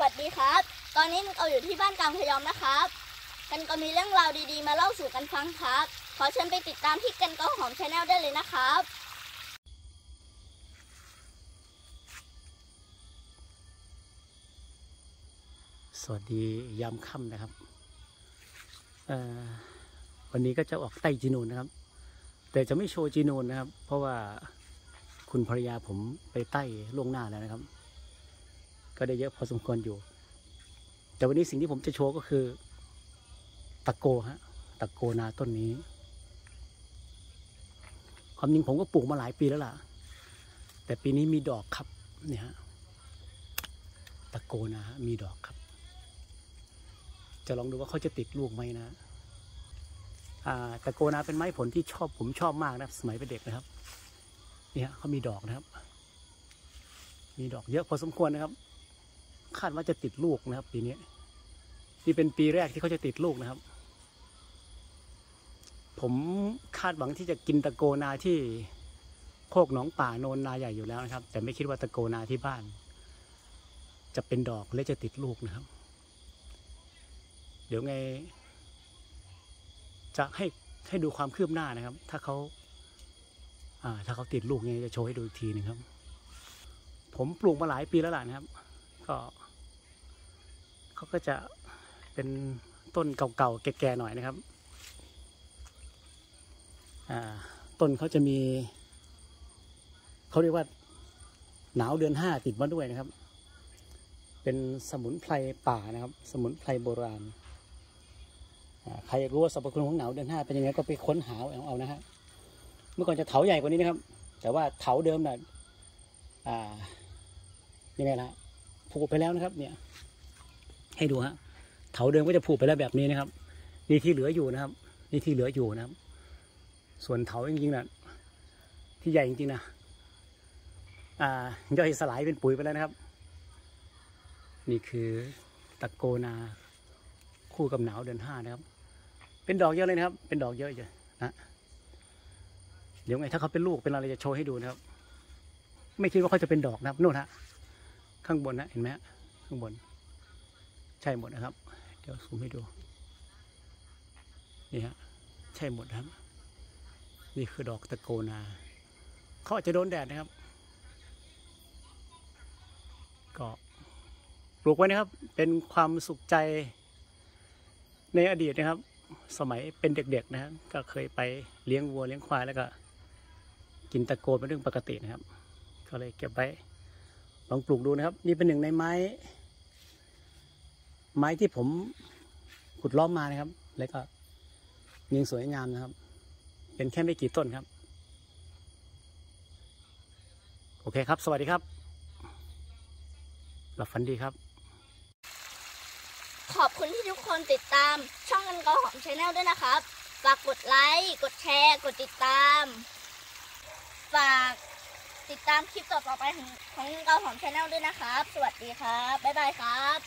วัสดีครับ ตอนนี้เราอยู่ที่บ้านกลางพยอมนะครับ กันก็มีเรื่องราวดีๆ มาเล่าสู่กันฟังครับ ขอเชิญไปติดตามที่กันก็หอมชาแนลได้เลยนะครับสวัสดียามค่ำนะครับอ่อวันนี้ก็จะออกไต่จีนูนนะครับ แต่จะไม่โชว์จีนูนนะครับ เพราะว่าคุณภรรยาผมไปไต่ล่วงหน้าแล้วนะครับ ก็ได้เยอะพอสมควรอยู่ แต่วันนี้สิ่งที่ผมจะโชว์ก็คือ ตะโกฮะ ตะโกนาต้นนี้ ความจริงผมก็ปลูกมาหลายปีแล้วล่ะ แต่ปีนี้มีดอกครับเนี่ยฮะ ตะโกนาฮะมีดอกครับ จะลองดูว่าเขาจะติดลูกไหมนะตะโกนาเป็นไม้ผลที่ชอบผมชอบมากนะสมัยเป็นเด็กนะครับ เนี่ยเขามีดอกนะครับ มีดอกเยอะพอสมควรนะครับ คาดว่าจะติดลูกนะครับปีนี้นี่เป็นปีแรกที่เขาจะติดลูกนะครับ ผมคาดหวังที่จะกินตะโกนาที่โคกหนองป่าโนนนาใหญ่อยู่แล้วนะครับ แต่ไม่คิดว่าตะโกนาที่บ้าน จะเป็นดอกและจะติดลูกนะครับ เดี๋ยวไง จะให้ให้ดูความคืบหน้านะครับ ถ้าเขาอ่าถ้าเขาติดลูกไงจะโชว์ให้ดูอีกทีหนึงครับ ผมปลูกมาหลายปีแล้วล่ะนะครับ ก็ เขาก็จะเป็นต้นเก่าๆแก่ๆหน่อยนะครับต้นเขาจะมีเขาเรียกว่าหนาวเดือนห้าติดมาด้วยนะครับ เป็นสมุนไพรป่านะครับ สมุนไพรโบราณใครรู้ว่าสรรพคุณของหนาวเดือนห้าเป็นยังไงก็ไปค้นหาเอาเอานะฮะเมื่อก่อนจะเถาใหญ่กว่านี้นะครับ แต่ว่าเถาเดิมน่ะอ่ายังไงล่ะผูกไปแล้วนะครับ เนี่ย ให้ดูฮะเถาเดิมก็จะผูกไปแล้วแบบนี้นะครับ นี่ที่เหลืออยู่นะครับ นี่ที่เหลืออยู่นะครับ ส่วนเถาจริงๆน่ะที่ใหญ่จริงๆนะอ่าย่อยสลายเป็นปุ๋ยไปแล้วนะครับ นี่คือตะโกนาคู่กับหนาวเดือนห้านะครับ เป็นดอกเยอะเลยนะครับ เป็นดอกเยอะเลยนะเดี๋ยวไงถ้าเขาเป็นลูกเป็นอะไรจะโชว์ให้ดูนะครับ ไม่คิดว่าเขาจะเป็นดอกนะครับนู่นฮะข้างบนนะเห็นไหมฮะข้างบน ช่หมดนะครับ เดี๋ยวซูมให้ดู นี่ฮะ ใช่หมดครับ นี่คือดอกตะโกนาเขาอาจจะโดนแดดนะครับ ก็ปลูกไว้นะครับ เป็นความสุขใจในอดีตนะครับ สมัยเป็นเด็กๆนะครับ ก็เคยไปเลี้ยงวัวเลี้ยงควายแล้วก็ กินตะโกนเป็นเรื่องปกตินะครับ ก็เลยเก็บไว้ลองปลูกดูนะครับ นี่เป็นหนึ่งในไม้ ไม้ที่ผมขุดล้อมมานะครับ แล้วก็ยังสวยงามนะครับ เป็นแค่ไม่กี่ต้นครับ โอเคครับ สวัสดีครับหลับฝันดีครับ ขอบคุณที่ทุกคนติดตาม ช่องกันเกราหอม channel ด้วยนะครับ ฝากกดไลค์ กดแชร์ กดติดตาม ฝากติดตามคลิปต่อๆไปของของกันเกราหอม channel ด้วยนะครับ สวัสดีครับ บ๊ายบายครับ